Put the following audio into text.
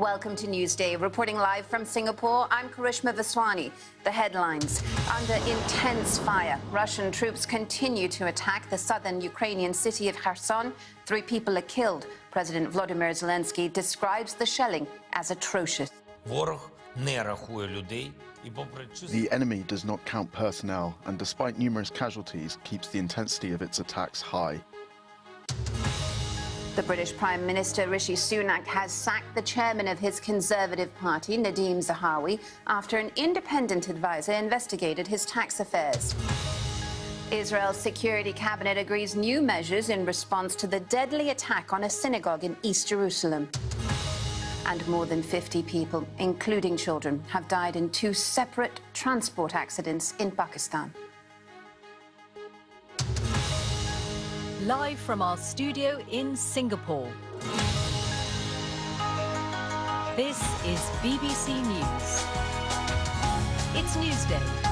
Welcome to Newsday. Reporting live from Singapore, I'm Karishma Vaswani. The headlines. Under intense fire, Russian troops continue to attack the southern Ukrainian city of Kherson. Three people are killed. President Volodymyr Zelensky describes the shelling as atrocious. The enemy does not count personnel and, despite numerous casualties, keeps the intensity of its attacks high. The British Prime Minister Rishi Sunak has sacked the chairman of his Conservative Party, Nadhim Zahawi, after an independent advisor investigated his tax affairs. Israel's security cabinet agrees new measures in response to the deadly attack on a synagogue in East Jerusalem. And more than 50 people, including children, have died in two separate transport accidents in Pakistan. Live from our studio in Singapore. This is BBC News. It's Newsday.